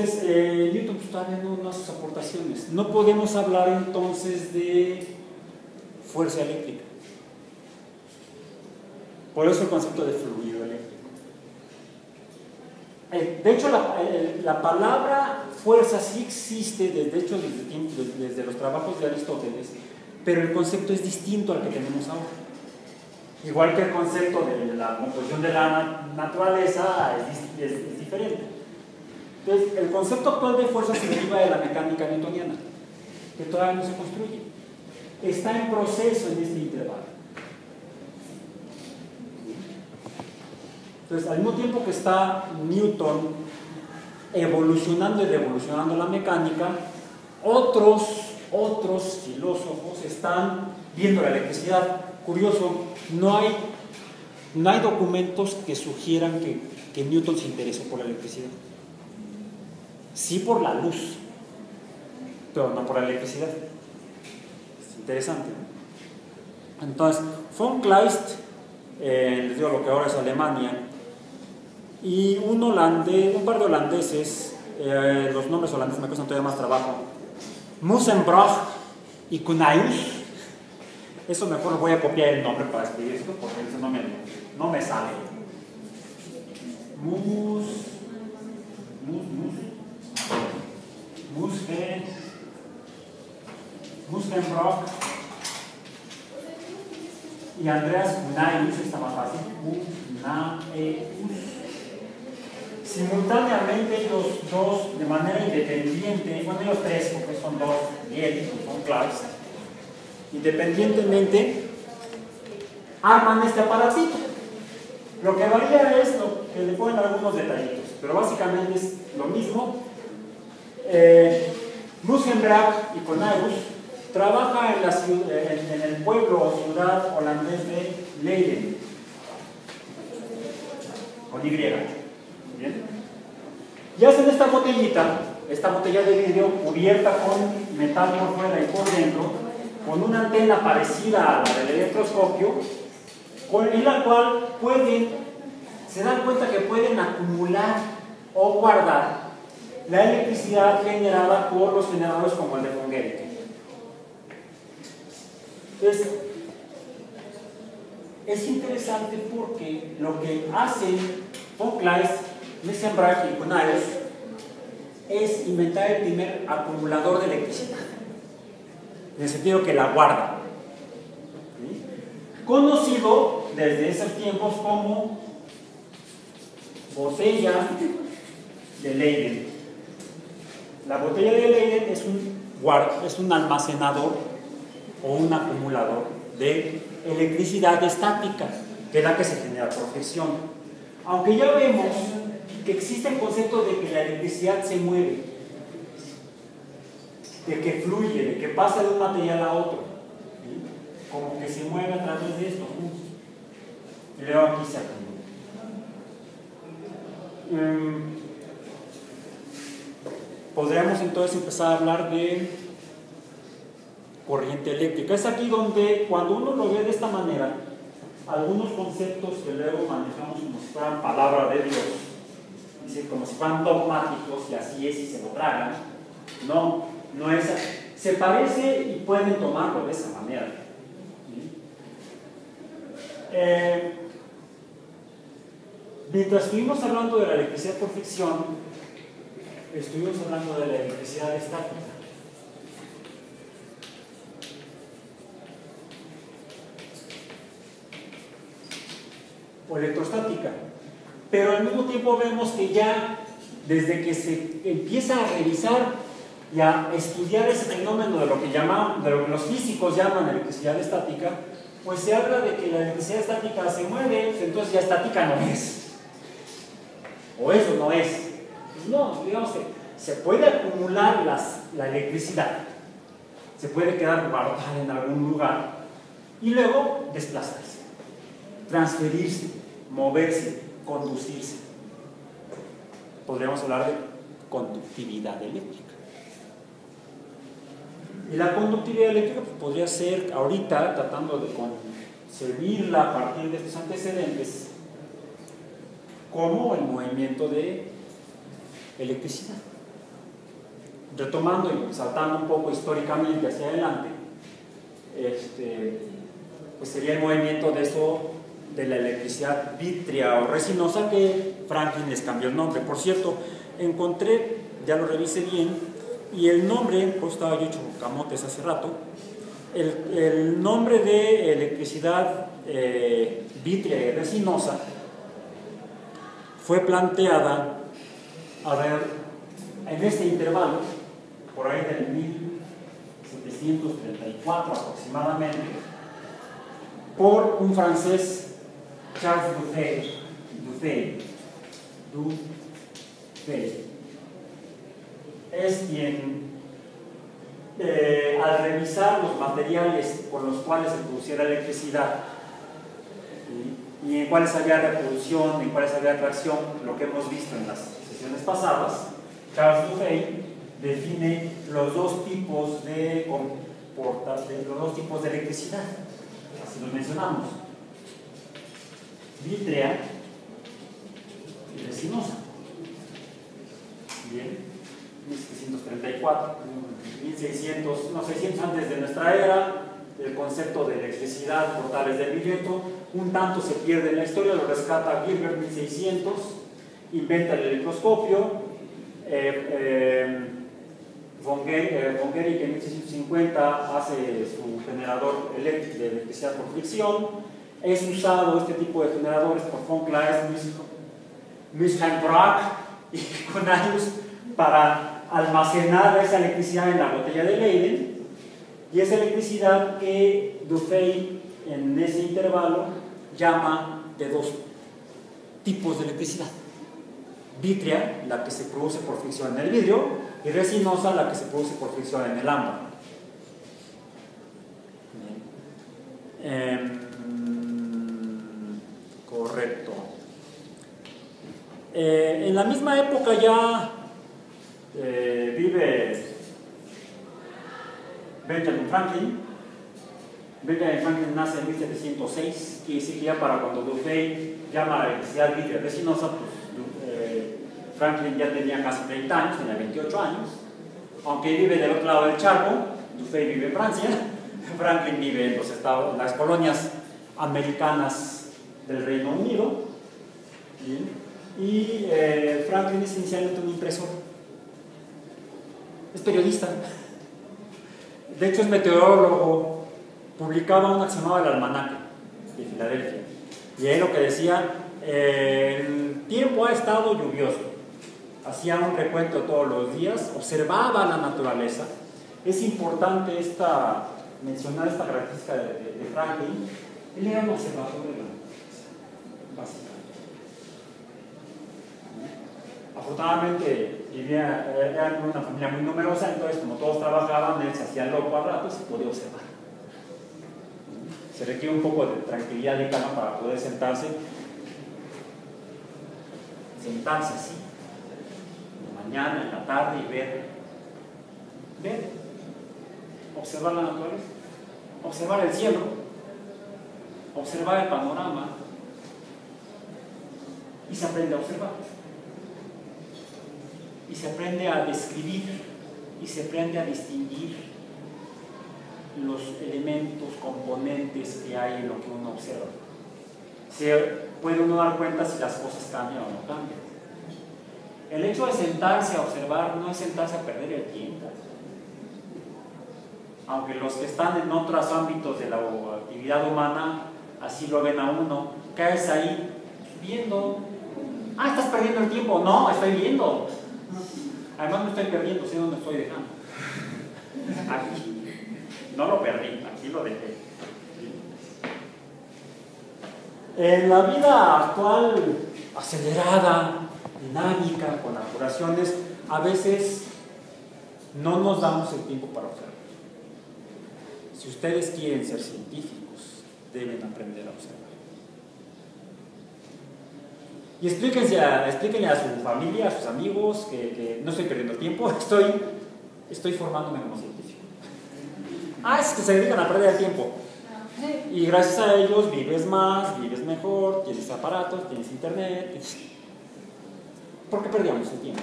Entonces, eh, Newton está dando unas aportaciones. No podemos hablar entonces de fuerza eléctrica. Por eso el concepto de fluido eléctrico. Eh, de hecho, eh, la, palabra fuerza sí existe, desde, hecho, desde, desde, los trabajos de Aristóteles, pero el concepto es distinto al que tenemos ahora. Igual que el concepto de la composición de la naturaleza es diferente. Entonces, el concepto actual de fuerza se deriva de la mecánica newtoniana, que todavía no se construye. Está en proceso en este intervalo. Entonces, al mismo tiempo que está Newton evolucionando y revolucionando la mecánica, otros, otros filósofos están viendo la electricidad. Curioso, no hay, no hay documentos que sugieran que, que Newton se interese por la electricidad sí por la luz, pero no por la electricidad. Es interesante. Entonces, von Kleist, eh, les digo lo que ahora es Alemania, y un holandés, un par de holandeses, eh, los nombres holandeses me cuestan todavía más trabajo, Mussenbrock y Kunaeus, eso mejor voy a copiar el nombre para escribir esto porque eso no me, no me sale. Mus, mus, mus, Musken, Muskenbrock y Andreas Unaeus, está más fácil, Unaeus. Simultáneamente ellos dos, de manera independiente, bueno ellos tres, porque son dos, bien, son claves, independientemente, arman este aparatito. Lo que varía es lo que le ponen algunos detallitos, pero básicamente es lo mismo eh, y Conaeus trabaja en, el pueblo o ciudad holandés de Leiden, con Y. ¿Bien? Y hacen esta botellita, esta botella de vidrio cubierta con metal por fuera y por dentro, con una antena parecida a la del electroscopio, en la cual pueden, se dan cuenta que pueden acumular o guardar la electricidad generada por los generadores como el de von Entonces, es interesante porque lo que hacen von Kleist, Messenbrach y Kunaeus es inventar el primer acumulador de electricidad, en el sentido que la guarda. Conocido desde esos tiempos como botella de Leiden. La botella de Leiden es un, es un almacenador o un acumulador de electricidad estática, que es la que se genera por fricción. Aunque ya vemos que existe el concepto de que la electricidad se mueve, de que fluye, de que pasa de un material a otro, como que se mueve a través de esto. Y luego aquí se acumula. Mm, podríamos entonces empezar a hablar de corriente eléctrica. Es aquí donde cuando uno lo ve de esta manera, algunos conceptos que luego manejamos como si fueran palabra de Dios, como si fueran dogmáticos y así es y se lo tragan, no, no es se parece y pueden tomarlo de esa manera. Eh, mientras estuvimos hablando de la electricidad por fricción, estuvimos hablando de la electricidad estática. o electrostática. Pero al mismo tiempo vemos que ya desde que se empieza a revisar y a estudiar ese fenómeno de lo que, llaman, de lo que los físicos llaman electricidad estática, pues se habla de que la electricidad estática se mueve, entonces ya estática no es. O eso no es. No, digamos que se puede acumular la electricidad, se puede quedar guardada en algún lugar y luego desplazarse, transferirse, moverse, conducirse. Podríamos hablar de conductividad eléctrica. Y la conductividad eléctrica pues, podría ser ahorita, tratando de concebirla a partir de estos antecedentes, como el movimiento de electricidad. retomando y saltando un poco históricamente hacia adelante, este, pues sería el movimiento de eso de la electricidad vitria o resinosa que Franklin les cambió el nombre. Por cierto, encontré, ya lo revisé bien, y el nombre, pues estaba yo hecho camotes hace rato, el, nombre de electricidad eh, vitria y resinosa fue planteada, a ver, en este intervalo, por ahí del 1734 aproximadamente, por un francés Charles Dufay, Dufay, Dufay es quien, eh, al revisar los materiales con los cuales se produciera electricidad y, en cuáles había reproducción, en cuáles había atracción, lo que hemos visto en las pasadas, Charles Dufay define los dos tipos de, los dos tipos de electricidad, así lo mencionamos. Vítrea y resinosa. Bien, 1734, 1600, no, 600 antes de nuestra era, el concepto de electricidad, portales del billeto, un tanto se pierde en la historia, lo rescata Gilbert 1600, inventa el electroscopio, eh, eh, von, Guericke en 1650 hace su generador eléctrico de electricidad por fricción, es usado este tipo de generadores por von Kleist, Misheim Brack y Conarius para almacenar esa electricidad en la botella de Leiden y esa electricidad que Dufay en ese intervalo llama de dos tipos de electricidad. Vitria, la que se produce por fricción en el vidrio, y resinosa, la que se produce por fricción en el ámbar. Eh, Correcto. Eh, en la misma época ya eh, vive Benjamin Franklin. Benjamin Franklin nace en 1706, quiere decir que ya para cuando Dufay llama a la electricidad vitrea resinosa, pues Franklin ya tenía casi 30 años, tenía 28 años. Aunque vive del otro lado del charco, Dufay vive en Francia, Franklin vive en los estados, en las colonias americanas del Reino Unido. Y eh, Franklin es inicialmente un impresor. Es periodista. De hecho es meteorólogo. Publicaba una que se llamaba El Almanaque de Filadelfia. Y ahí lo que decía, el tiempo ha estado lluvioso. Hacía un recuento todos los días, observaba la naturaleza. Es importante esta, mencionar esta característica de, Franklin. Él era un observador de la Afortunadamente vivía, era una familia muy numerosa, entonces como todos trabajaban, él se hacía loco a ratos y podía observar. Se requiere un poco de tranquilidad y calma para poder sentarse, sentarse así, mañana, en la tarde y ver, ver, observar la naturaleza, observar el cielo, observar el panorama, y se aprende a observar. Y se aprende a describir y se aprende a distinguir los elementos, componentes que hay en lo que uno observa. Se puede uno dar cuenta si las cosas cambian o no cambian. El hecho de sentarse a observar no es sentarse a perder el tiempo. Aunque los que están en otros ámbitos de la actividad humana así lo ven a uno, caes ahí viendo Ah, estás perdiendo el tiempo. No, estoy viendo. Además, no estoy perdiendo, sino me estoy dejando. Aquí. No lo perdí, aquí lo dejé. En la vida actual, acelerada, dinámica, con apuraciones, a veces no nos damos el tiempo para observar. Si ustedes quieren ser científicos, deben aprender a observar. Y explíquense a, explíquenle a su familia, a sus amigos, que, no estoy perdiendo tiempo, estoy, estoy formándome como científico. Ah, es que se dedican a perder el tiempo. Y gracias a ellos vives más, vives mejor, tienes aparatos, tienes internet. ¿Por qué perdíamos el tiempo?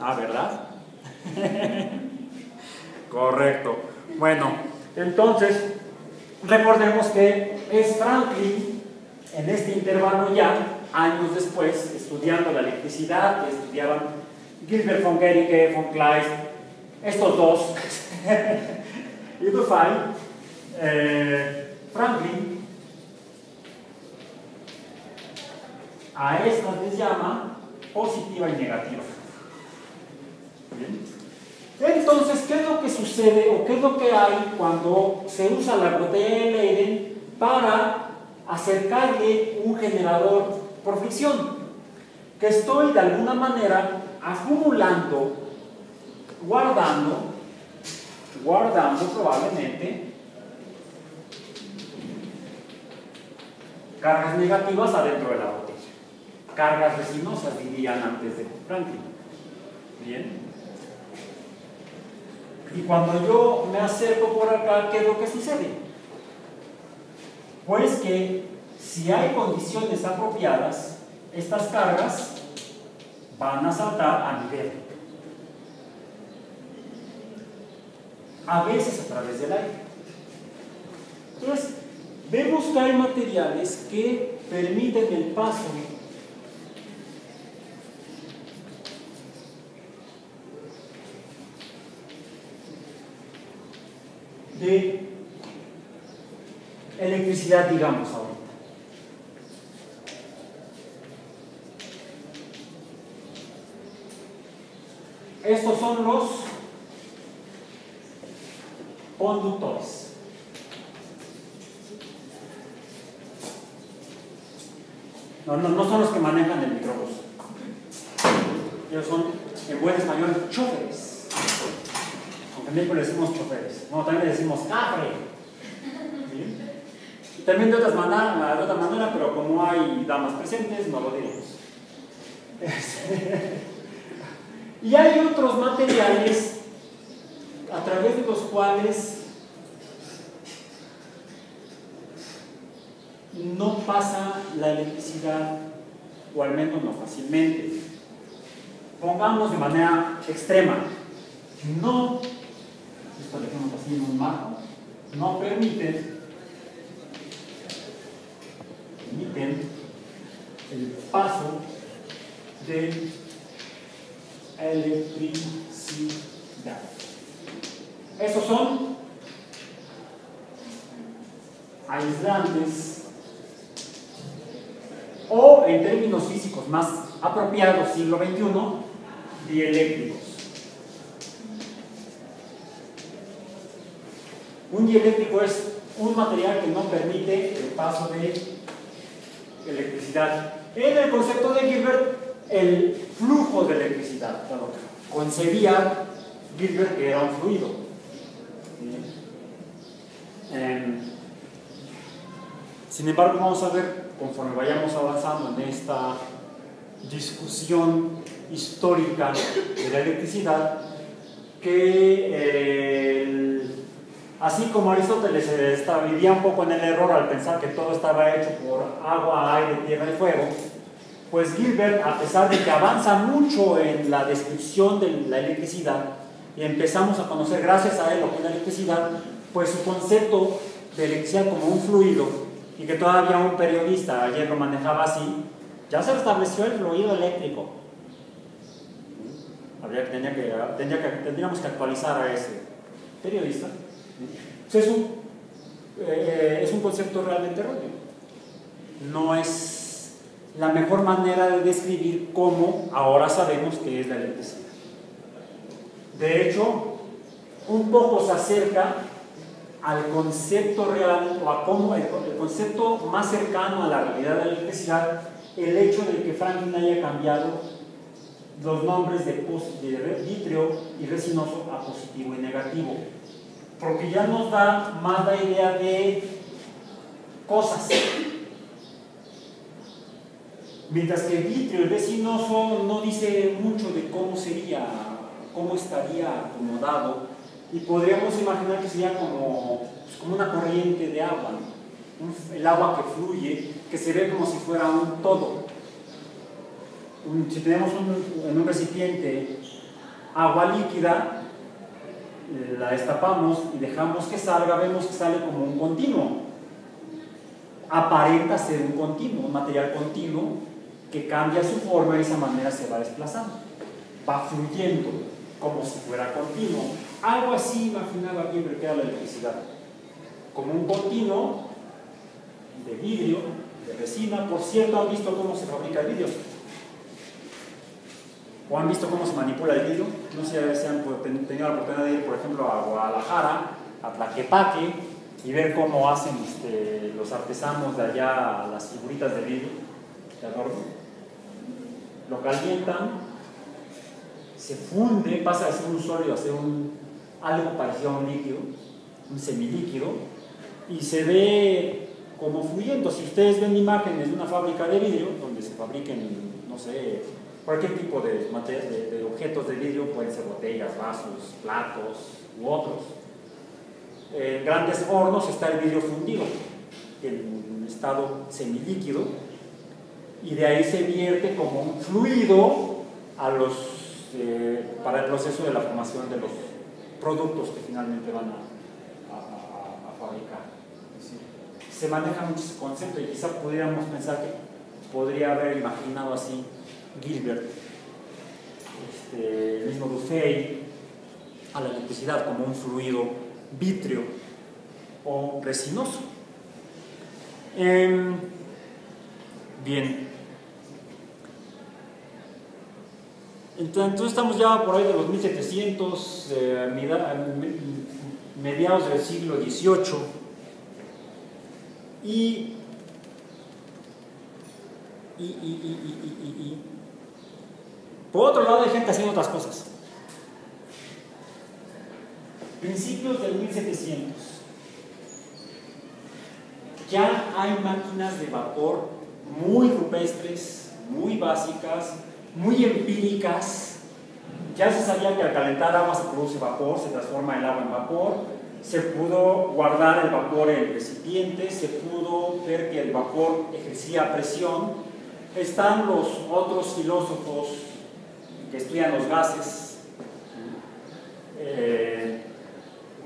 Ah, ¿verdad? Correcto. Bueno, entonces, recordemos que es Franklin, en este intervalo ya, años después, estudiando la electricidad, que estudiaban Gilbert von Gericke, von Kleist, estos dos, y Dufay, eh, Franklin, a estas les llama positiva y negativa. Entonces, ¿qué es lo que sucede o qué es lo que hay cuando se usa la de Leiden para acercarle un generador por fricción? Que estoy de alguna manera acumulando, guardando, guardando probablemente cargas negativas adentro de la botella. Cargas resinosas dirían antes de Franklin. Bien. Y cuando yo me acerco por acá, ¿qué es lo que sucede? Pues que si hay condiciones apropiadas, estas cargas van a saltar a nivel. A veces a través del aire. Entonces, vemos que hay materiales que permiten el paso de electricidad, digamos ahorita. Estos son los conductores. No, no, no son los que manejan el microbús. Ellos son, en buen español, choferes. En México le decimos choferes. No, también le decimos cafre. Y también de, otras manera, de otra manera, pero como hay damas presentes, no lo diremos. y hay otros materiales a través de los cuales no pasa la electricidad, o al menos no fácilmente. Pongamos de manera extrema, no, esto dejemos así en un marco, no permiten, permiten el paso de electricidad. Estos son aislantes o en términos físicos más apropiados, siglo XXI, dieléctricos. Un dieléctrico es un material que no permite el paso de electricidad. En el concepto de Gilbert, el flujo de electricidad. concebía Gilbert que era un fluido. Em, sin embargo, vamos a ver conforme vayamos avanzando en esta discusión histórica de la electricidad, que así como Aristóteles vivía un poco en el error al pensar que todo estaba hecho por agua, aire, tierra y fuego, pues Gilbert, a pesar de que avanza mucho en la descripción de la electricidad, y empezamos a conocer gracias a él lo que es la electricidad, pues su concepto de electricidad como un fluido y que todavía un periodista ayer lo manejaba así, ya se estableció el fluido eléctrico. Habría que, tenía que, tendríamos que actualizar a ese periodista. Es, un, eh, es un concepto realmente erróneo. No es la mejor manera de describir cómo ahora sabemos que es la electricidad. De hecho, un poco se acerca al concepto real o a cómo el, concepto más cercano a la realidad de la electricidad, el hecho de que Franklin haya cambiado los nombres de, de y resinoso a positivo y negativo, porque ya nos da más la idea de cosas. Mientras que el vitrio y resinoso no dice mucho de cómo sería, cómo estaría acomodado y podríamos imaginar que sería como, pues, como una corriente de agua, el agua que fluye, que se ve como si fuera un todo. si tenemos un, en un recipiente agua líquida, la destapamos y dejamos que salga, vemos que sale como un continuo. Aparenta ser un continuo, un material continuo que cambia su forma y de esa manera se va desplazando. Va fluyendo como si fuera continuo. Algo así imaginaba quien que era la electricidad. Como un continuo de vidrio, de resina. Por cierto, ¿han visto cómo se fabrica el vidrio? ¿O han visto cómo se manipula el vidrio? No sé si han tenido la oportunidad de ir, por ejemplo, a Guadalajara, a Tlaquepaque, y ver cómo hacen este, los artesanos de allá las figuritas de vidrio, de adorno. Lo calientan, se funde, pasa de ser un sólido a ser un, algo parecido a un líquido, un semilíquido, y se ve como fluyendo. Si ustedes ven imágenes de una fábrica de vidrio, donde se fabriquen, no sé, cualquier tipo de, objetos de vidrio, pueden ser botellas, vasos, platos u otros. En grandes hornos está el vidrio fundido, en estado semilíquido, y de ahí se vierte como un fluido a los, eh, para el proceso de la formación de los productos que finalmente van a, a, fabricar. Se maneja mucho ese concepto y quizá pudiéramos pensar que podría haber imaginado así Gilbert, este, el mismo Dufay, a la electricidad como un fluido vítreo o resinoso. Em, bien. Entonces estamos ya por ahí de los 1700, mediados del siglo XVIII, y, y, y por otro lado hay gente haciendo otras cosas. Principios del 1700. Ya hay máquinas de vapor muy rupestres, muy básicas, muy empíricas. Ya se sabía que al calentar agua se produce vapor, se transforma el agua en vapor. Se pudo guardar el vapor en recipientes, se pudo ver que el vapor ejercía presión. Están los otros filósofos estudian los gases eh,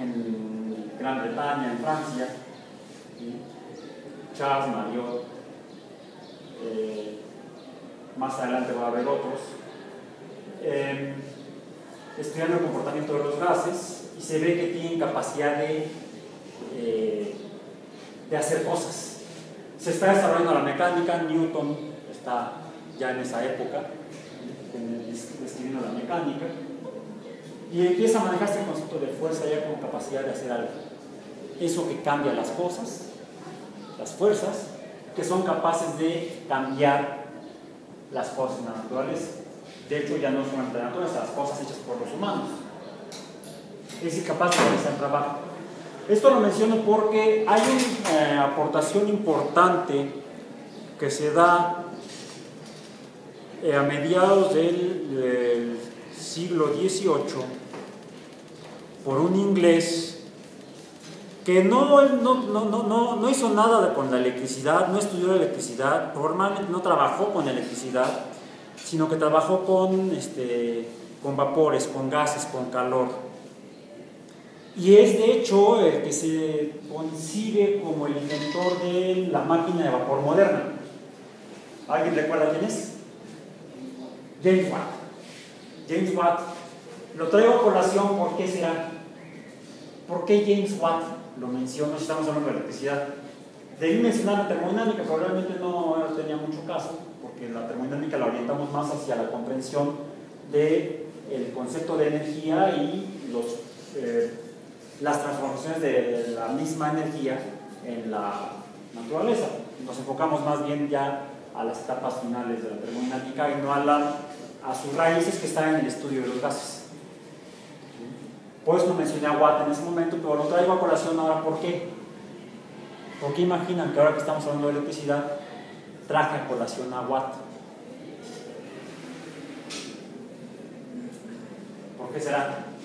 en Gran Bretaña, en Francia, Charles Mariot, eh, más adelante va a haber otros, eh, estudiando el comportamiento de los gases y se ve que tienen capacidad de, de hacer cosas. Se está desarrollando la mecánica, Newton está ya en esa época, describiendo la mecánica, y empieza a manejarse el concepto de fuerza ya como capacidad de hacer algo. Eso que cambia las cosas, las fuerzas, que son capaces de cambiar las cosas naturales. De hecho, ya no son las naturales, las cosas hechas por los humanos. Es decir, capaz de realizar trabajo. Esto lo menciono porque hay una eh, aportación importante que se da eh, a mediados del, siglo XVIII por un inglés que no, no, no, hizo nada con la electricidad, no estudió la electricidad, normalmente no trabajó con electricidad, sino que trabajó con, este, con vapores, con gases, con calor. Y es de hecho el que se concibe como el inventor de la máquina de vapor moderna. ¿Alguien recuerda quién es? James Watt. James Watt. Lo traigo a colación, ¿por qué será? ¿Por qué James Watt lo menciono si estamos hablando de electricidad? Debí mencionar la termodinámica, probablemente no tenía mucho caso, porque la termodinámica la orientamos más hacia la comprensión del el concepto de energía y los, eh, las transformaciones de la misma energía en la naturaleza. Nos enfocamos más bien ya a las etapas finales de la termodinámica y no a, a sus raíces que están en el estudio de los gases. Por eso no mencioné a Watt en ese momento, pero lo traigo a colación ahora. ¿Por qué? ¿Por qué imaginan que ahora que estamos hablando de electricidad, traje a colación a Watt? ¿Por qué será?